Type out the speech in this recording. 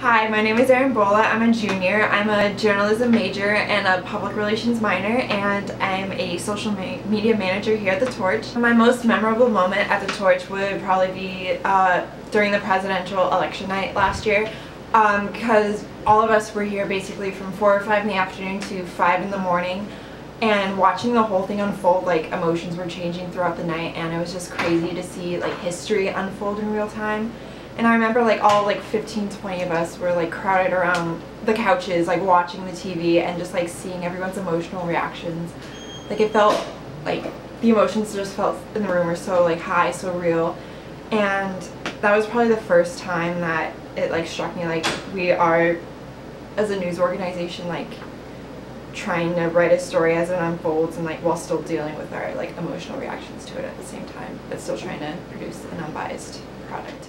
Hi, my name is Erin Bola. I'm a junior. I'm a journalism major and a public relations minor, and I'm a social media manager here at The Torch. My most memorable moment at The Torch would probably be uh, during the presidential election night last year, um, because all of us were here basically from 4 or 5 in the afternoon to 5 in the morning, and watching the whole thing unfold, like emotions were changing throughout the night, and it was just crazy to see like history unfold in real time. And I remember like all like 15, 20 of us were like crowded around the couches, like watching the TV and just like seeing everyone's emotional reactions. Like it felt like the emotions just felt in the room were so like high, so real. And that was probably the first time that it like struck me like we are as a news organization like trying to write a story as it unfolds and like while still dealing with our like emotional reactions to it at the same time but still trying to produce an unbiased product